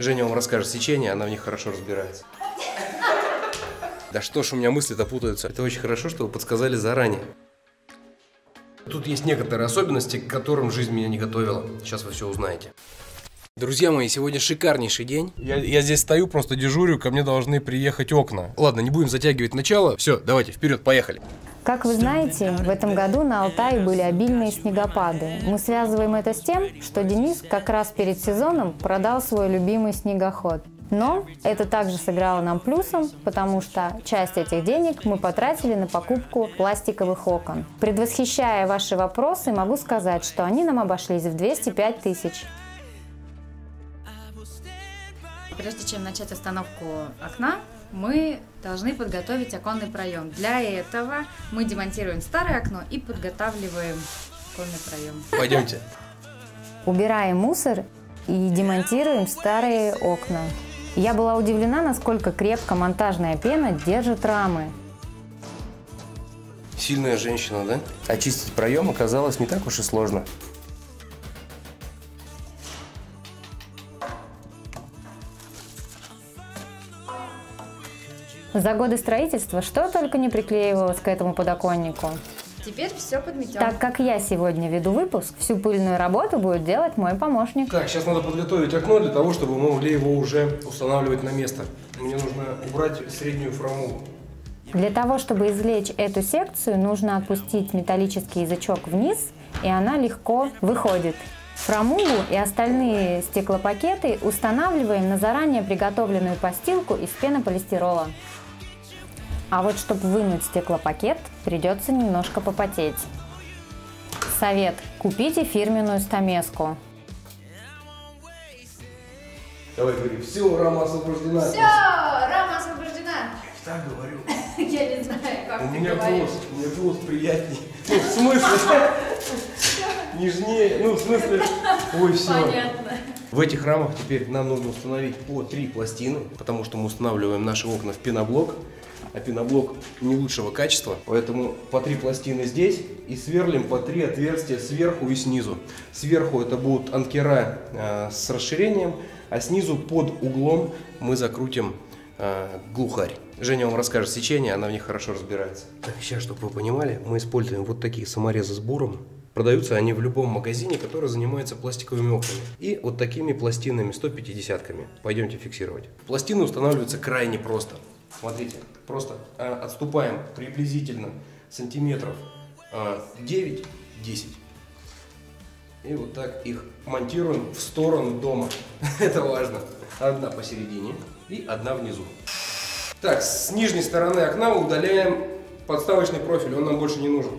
Женя вам расскажет сечение, она в них хорошо разбирается. Да что ж у меня мысли-то путаются. Это очень хорошо, что вы подсказали заранее. Тут есть некоторые особенности, к которым жизнь меня не готовила. Сейчас вы все узнаете. Друзья мои, сегодня шикарнейший день. Я, я здесь стою, просто дежурю, ко мне должны приехать окна. Ладно, не будем затягивать начало. Все, давайте, вперед, поехали. Как вы знаете, в этом году на Алтае были обильные снегопады. Мы связываем это с тем, что Денис как раз перед сезоном продал свой любимый снегоход. Но это также сыграло нам плюсом, потому что часть этих денег мы потратили на покупку пластиковых окон. Предвосхищая ваши вопросы, могу сказать, что они нам обошлись в 205 тысяч. Прежде чем начать установку окна, мы должны подготовить оконный проем. Для этого мы демонтируем старое окно и подготавливаем оконный проем. Пойдемте. Убираем мусор и демонтируем старые окна. Я была удивлена, насколько крепко монтажная пена держит рамы. Сильная женщина, да? Очистить проем оказалось не так уж и сложно. За годы строительства что только не приклеивалось к этому подоконнику. Теперь все подметем. Так как я сегодня веду выпуск, всю пыльную работу будет делать мой помощник. Так, сейчас надо подготовить окно для того, чтобы мы могли его уже устанавливать на место. Мне нужно убрать среднюю фрамугу. Для того, чтобы извлечь эту секцию, нужно опустить металлический язычок вниз, и она легко выходит. Фрамугу и остальные стеклопакеты устанавливаем на заранее приготовленную постилку из пенополистирола. А вот чтобы вынуть стеклопакет, придется немножко попотеть. Совет. Купите фирменную стамеску. Давай говори. Все, рама освобождена. Все, рама освобождена. Так говорю. Я не знаю, как У меня голос, у меня голос приятней. Ну, в смысле? Нежнее. Ну, в смысле. Ой, все. Понятно. В этих рамах теперь нам нужно установить по три пластины, потому что мы устанавливаем наши окна в пеноблок, а пеноблок не лучшего качества, поэтому по три пластины здесь и сверлим по три отверстия сверху и снизу. Сверху это будут анкера э, с расширением, а снизу под углом мы закрутим э, глухарь. Женя вам расскажет сечение, она в них хорошо разбирается. Так, сейчас, чтобы вы понимали, мы используем вот такие саморезы с буром. Продаются они в любом магазине, который занимается пластиковыми окнами. И вот такими пластинами 150-ками. Пойдемте фиксировать. Пластины устанавливаются крайне просто. Смотрите, просто э, отступаем приблизительно сантиметров э, 9-10. И вот так их монтируем в сторону дома. Это важно. Одна посередине и одна внизу. Так, с нижней стороны окна удаляем подставочный профиль, он нам больше не нужен.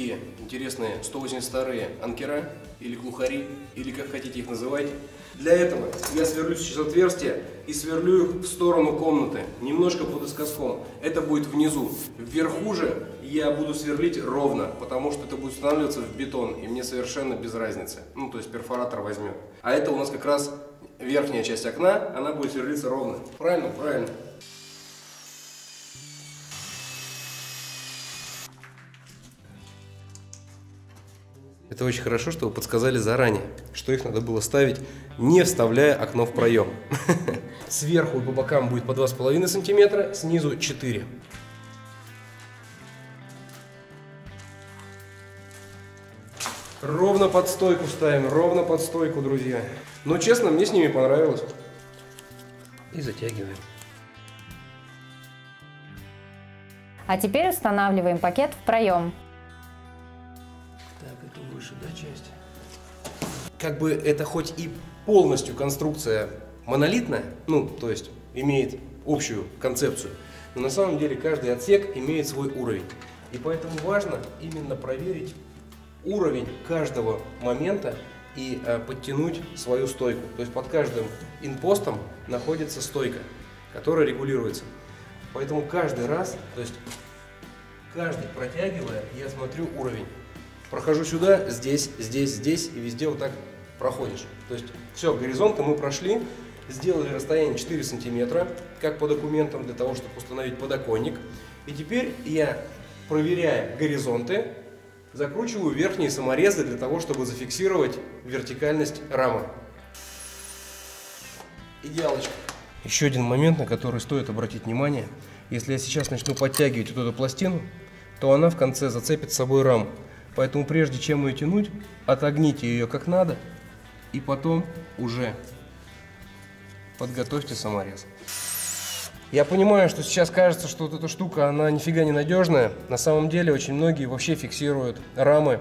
Такие интересные 182 анкера или глухари, или как хотите их называйте. Для этого я сверлю сейчас отверстие и сверлю их в сторону комнаты, немножко подоскоском. Это будет внизу. Вверху же я буду сверлить ровно, потому что это будет устанавливаться в бетон, и мне совершенно без разницы. Ну, то есть перфоратор возьмет. А это у нас как раз верхняя часть окна, она будет сверлиться ровно. Правильно? Правильно. Это очень хорошо, что вы подсказали заранее, что их надо было ставить, не вставляя окно в проем. Сверху и по бокам будет по 2,5 сантиметра, снизу 4. Ровно под стойку ставим, ровно под стойку, друзья. Но честно, мне с ними понравилось. И затягиваем. А теперь устанавливаем пакет в проем. Выше, да, часть? Как бы это хоть и полностью конструкция монолитная, ну, то есть имеет общую концепцию, но на самом деле каждый отсек имеет свой уровень. И поэтому важно именно проверить уровень каждого момента и э, подтянуть свою стойку. То есть под каждым инпостом находится стойка, которая регулируется. Поэтому каждый раз, то есть каждый протягивая, я смотрю уровень. Прохожу сюда, здесь, здесь, здесь и везде вот так проходишь. То есть все, горизонты мы прошли, сделали расстояние 4 сантиметра, как по документам, для того, чтобы установить подоконник. И теперь я проверяя горизонты, закручиваю верхние саморезы для того, чтобы зафиксировать вертикальность рамы. Идеалочка. Еще один момент, на который стоит обратить внимание. Если я сейчас начну подтягивать вот эту пластину, то она в конце зацепит с собой раму. Поэтому прежде чем ее тянуть, отогните ее как надо и потом уже подготовьте саморез. Я понимаю, что сейчас кажется, что вот эта штука, она нифига не надежная. На самом деле очень многие вообще фиксируют рамы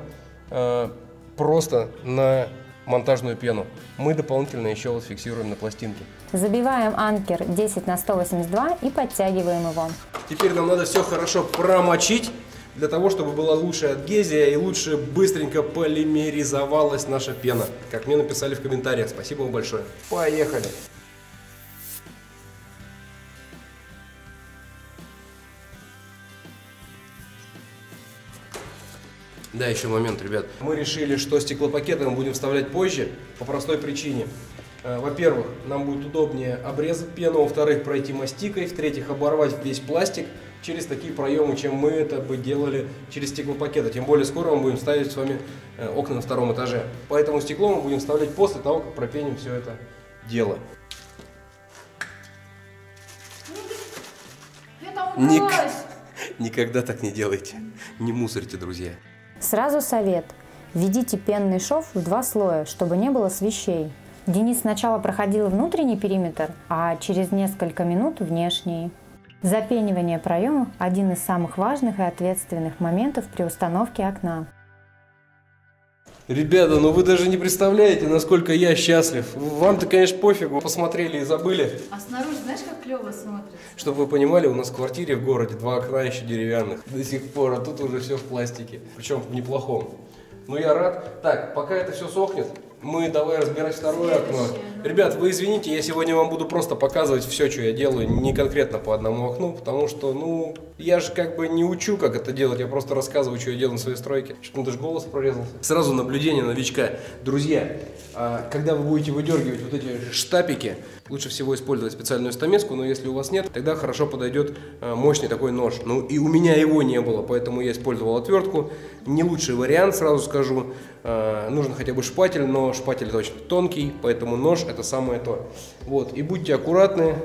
э, просто на монтажную пену. Мы дополнительно еще вот фиксируем на пластинке. Забиваем анкер 10 на 182 и подтягиваем его. Теперь нам надо все хорошо промочить, для того, чтобы была лучшая адгезия и лучше быстренько полимеризовалась наша пена. Как мне написали в комментариях. Спасибо вам большое. Поехали! Да, еще момент, ребят. Мы решили, что стеклопакеты мы будем вставлять позже по простой причине. Э, во-первых, нам будет удобнее обрезать пену, во-вторых, пройти мастикой, в-третьих, оборвать весь пластик через такие проемы, чем мы это бы делали через стеклопакеты. Тем более скоро мы будем ставить с вами э, окна на втором этаже. Поэтому стекло мы будем вставлять после того, как пропеним все это дело. Ник... Никогда так не делайте. Не мусорьте, друзья. Сразу совет. Введите пенный шов в два слоя, чтобы не было свещей. Денис сначала проходил внутренний периметр, а через несколько минут внешний. Запенивание проемов – один из самых важных и ответственных моментов при установке окна. Ребята, ну вы даже не представляете, насколько я счастлив. Вам-то, конечно, пофигу, посмотрели и забыли. А снаружи знаешь, как клево смотрится? Чтобы вы понимали, у нас в квартире в городе два окна еще деревянных до сих пор, а тут уже все в пластике, причем в неплохом. Ну я рад. Так, пока это все сохнет, мы давай разбирать второе окно. Ребят, вы извините, я сегодня вам буду просто показывать все, что я делаю, не конкретно по одному окну, потому что, ну, я же как бы не учу, как это делать, я просто рассказываю, что я делаю на своей стройке. Что-то даже голос прорезался. Сразу наблюдение новичка. Друзья, а, когда вы будете выдергивать вот эти штапики, лучше всего использовать специальную стамеску, но если у вас нет, тогда хорошо подойдет а, мощный такой нож. Ну и у меня его не было, поэтому я использовал отвертку. Не лучший вариант, сразу скажу. А, нужен хотя бы шпатель, но шпатель точно тонкий, поэтому нож это самое то. Вот, и будьте аккуратны,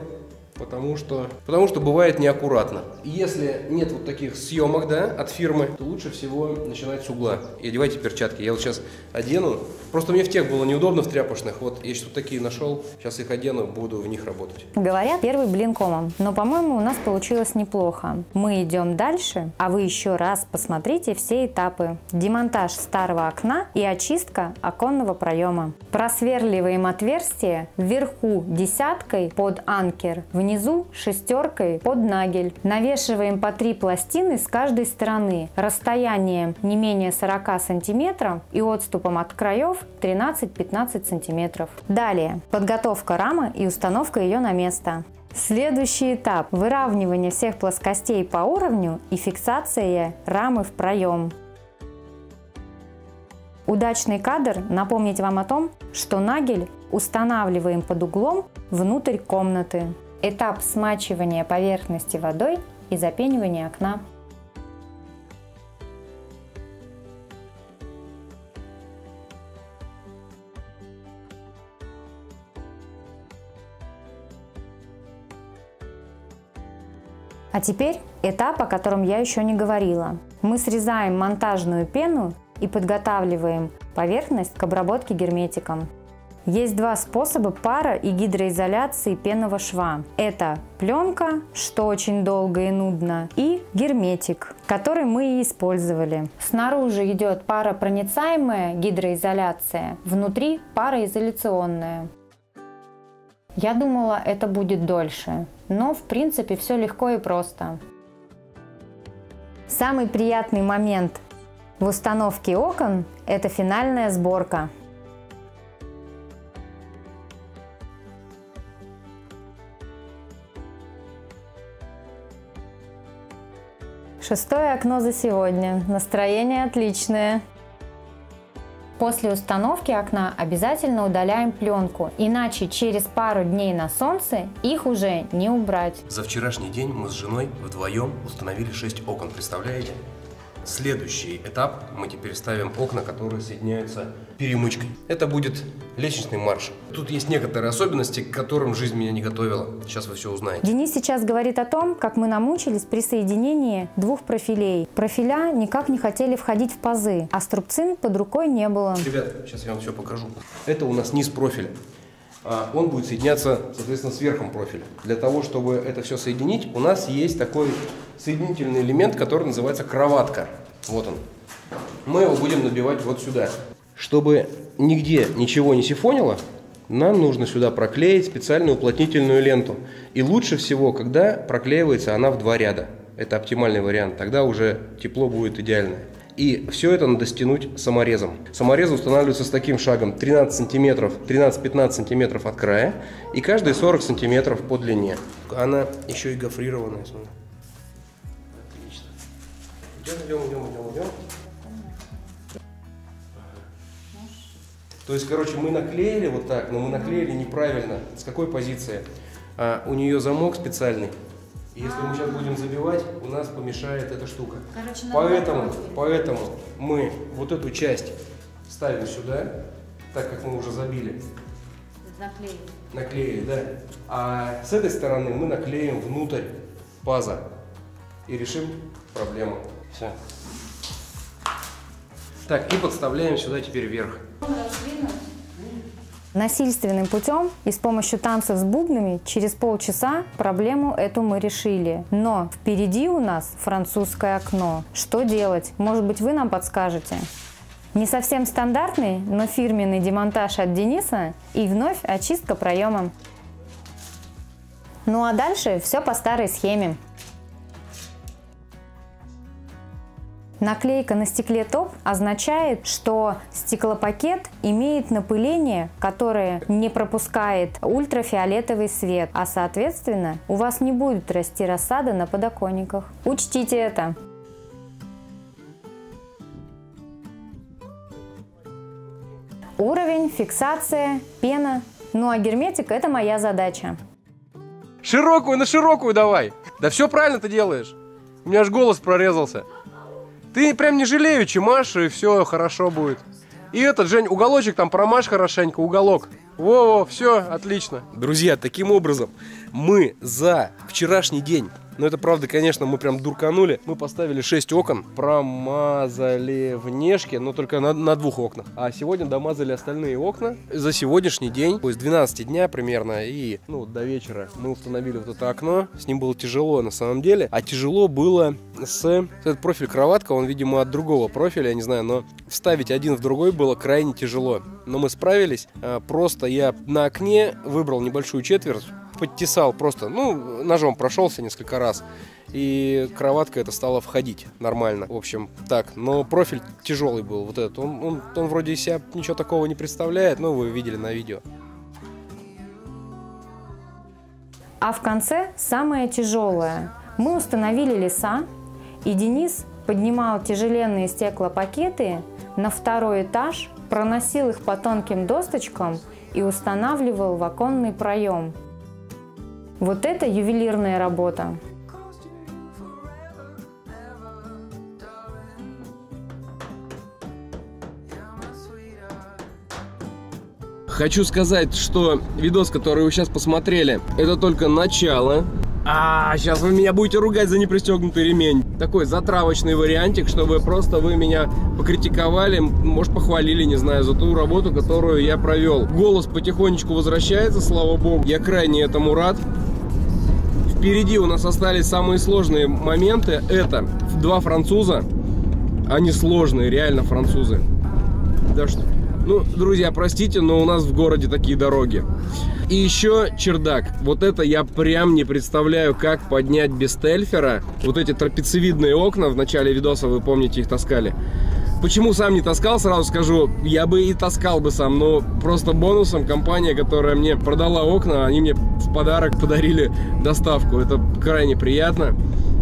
Потому что, потому что бывает неаккуратно. И если нет вот таких съемок да, от фирмы, то лучше всего начинать с угла. И одевайте перчатки. Я вот сейчас одену. Просто мне в тех было неудобно в тряпочных. Вот я вот такие нашел. Сейчас их одену, буду в них работать. Говорят, первый блин комом. Но, по-моему, у нас получилось неплохо. Мы идем дальше, а вы еще раз посмотрите все этапы. Демонтаж старого окна и очистка оконного проема. Просверливаем отверстие вверху десяткой под анкер, внизу шестеркой под нагель. Навешиваем по три пластины с каждой стороны расстоянием не менее 40 сантиметров и отступом от краев 13-15 сантиметров. Далее подготовка рамы и установка ее на место. Следующий этап – выравнивание всех плоскостей по уровню и фиксация рамы в проем. Удачный кадр напомнить вам о том, что нагель устанавливаем под углом внутрь комнаты этап смачивания поверхности водой и запенивания окна. А теперь этап, о котором я еще не говорила. Мы срезаем монтажную пену и подготавливаем поверхность к обработке герметиком. Есть два способа пара и гидроизоляции пенного шва. Это пленка, что очень долго и нудно, и герметик, который мы и использовали. Снаружи идет паропроницаемая гидроизоляция, внутри пароизоляционная. Я думала, это будет дольше, но в принципе все легко и просто. Самый приятный момент в установке окон – это финальная сборка. Шестое окно за сегодня. Настроение отличное. После установки окна обязательно удаляем пленку, иначе через пару дней на солнце их уже не убрать. За вчерашний день мы с женой вдвоем установили 6 окон, представляете? Следующий этап мы теперь ставим окна, которые соединяются перемычкой. Это будет лестничный марш. Тут есть некоторые особенности, к которым жизнь меня не готовила. Сейчас вы все узнаете. Денис сейчас говорит о том, как мы намучились при соединении двух профилей. Профиля никак не хотели входить в пазы, а струбцин под рукой не было. Ребят, сейчас я вам все покажу. Это у нас низ профиля. А он будет соединяться, соответственно, с верхом профиля. Для того, чтобы это все соединить, у нас есть такой соединительный элемент, который называется кроватка. Вот он. Мы его будем набивать вот сюда. Чтобы нигде ничего не сифонило, нам нужно сюда проклеить специальную уплотнительную ленту. И лучше всего, когда проклеивается она в два ряда. Это оптимальный вариант. Тогда уже тепло будет идеальное. И все это надо стянуть саморезом. Саморез устанавливается с таким шагом 13 сантиметров, 13-15 сантиметров от края и каждые 40 сантиметров по длине. Она еще и гофрированная. Смотри. Отлично. Идем, идем, идем, идем, идем. То есть, короче, мы наклеили вот так, но мы наклеили неправильно. С какой позиции? А, у нее замок специальный. Если мы сейчас будем забивать, у нас помешает эта штука. Короче, поэтому, поэтому мы вот эту часть ставим сюда, так как мы уже забили. Наклеили. Наклеили, да. А с этой стороны мы наклеим внутрь паза и решим проблему. Все. Так, и подставляем сюда теперь вверх. Насильственным путем и с помощью танцев с бубнами через полчаса проблему эту мы решили. Но впереди у нас французское окно. Что делать? Может быть, вы нам подскажете? Не совсем стандартный, но фирменный демонтаж от Дениса и вновь очистка проема. Ну а дальше все по старой схеме. Наклейка на стекле ТОП означает, что стеклопакет имеет напыление, которое не пропускает ультрафиолетовый свет, а соответственно у вас не будет расти рассада на подоконниках. Учтите это. Уровень, фиксация, пена. Ну а герметик это моя задача. Широкую на широкую давай. Да все правильно ты делаешь. У меня аж голос прорезался. Ты прям не жалеючи машь, и все хорошо будет. И этот, Жень, уголочек там промажь хорошенько, уголок. Во-во, все, отлично. Друзья, таким образом мы за вчерашний день но это правда, конечно, мы прям дурканули. Мы поставили 6 окон, промазали внешки, но только на, на двух окнах. А сегодня домазали остальные окна. За сегодняшний день, то есть 12 дня примерно, и ну, до вечера мы установили вот это окно. С ним было тяжело на самом деле. А тяжело было с... Этот профиль кроватка, он, видимо, от другого профиля, я не знаю, но вставить один в другой было крайне тяжело. Но мы справились. А, просто я на окне выбрал небольшую четверть, подтесал просто, ну, ножом прошелся несколько раз. И кроватка это стала входить нормально. В общем, так. Но профиль тяжелый был вот этот. Он, он, он вроде из себя ничего такого не представляет, но вы видели на видео. А в конце самое тяжелое. Мы установили леса, и Денис поднимал тяжеленные стеклопакеты на второй этаж, проносил их по тонким досточкам и устанавливал в оконный проем. Вот это ювелирная работа. Хочу сказать, что видос, который вы сейчас посмотрели, это только начало. А, сейчас вы меня будете ругать за непристегнутый ремень. Такой затравочный вариантик, чтобы просто вы меня покритиковали, может похвалили, не знаю, за ту работу, которую я провел. Голос потихонечку возвращается, слава богу. Я крайне этому рад. Впереди у нас остались самые сложные моменты. Это два француза. Они сложные, реально французы. Да что... Ну, друзья, простите, но у нас в городе такие дороги. И еще чердак. Вот это я прям не представляю, как поднять без тельфера. Вот эти трапециевидные окна, в начале видоса вы помните их таскали. Почему сам не таскал, сразу скажу, я бы и таскал бы сам, но просто бонусом компания, которая мне продала окна, они мне в подарок подарили доставку. Это крайне приятно.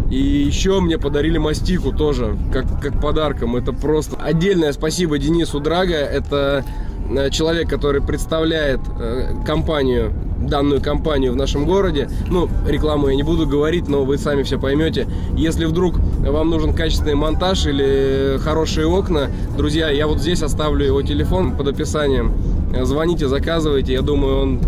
И еще мне подарили мастику тоже, как, как подарком. Это просто отдельное спасибо Денису Драга. Это э, человек, который представляет э, компанию данную компанию в нашем городе. Ну, рекламу я не буду говорить, но вы сами все поймете. Если вдруг вам нужен качественный монтаж или хорошие окна, друзья, я вот здесь оставлю его телефон под описанием. Звоните, заказывайте. Я думаю, он...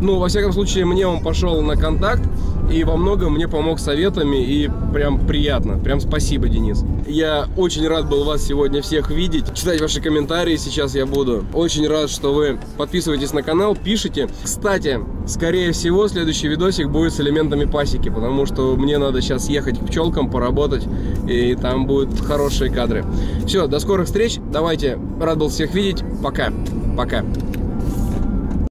Ну, во всяком случае, мне он пошел на контакт и во многом мне помог советами, и прям приятно. Прям спасибо, Денис. Я очень рад был вас сегодня всех видеть. Читать ваши комментарии сейчас я буду. Очень рад, что вы подписываетесь на канал, пишите. Кстати, скорее всего, следующий видосик будет с элементами пасеки, потому что мне надо сейчас ехать к пчелкам, поработать, и там будут хорошие кадры. Все, до скорых встреч. Давайте, рад был всех видеть. Пока. Пока.